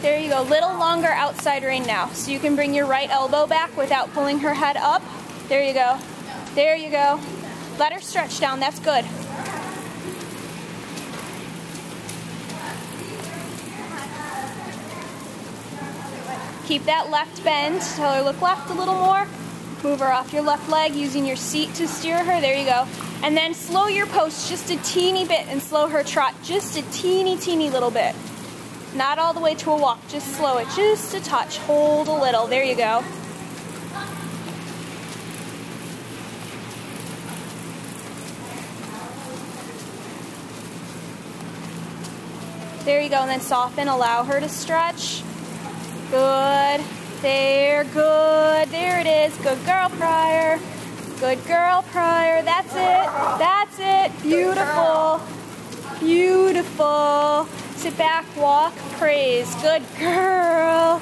There you go. Little longer outside rein now. So you can bring your right elbow back without pulling her head up. There you go. There you go. Let her stretch down. That's good. Keep that left bend. Tell her look left a little more. Move her off your left leg using your seat to steer her. There you go. And then slow your post just a teeny bit and slow her trot just a teeny, teeny little bit. Not all the way to a walk, just slow it just a touch. Hold a little. There you go. There you go, and then soften, allow her to stretch. Good. There, good. There it is. Good girl, Prior. Good girl, Prior. That's it. That's it. Beautiful. Beautiful. Sit back, walk, praise. Good girl.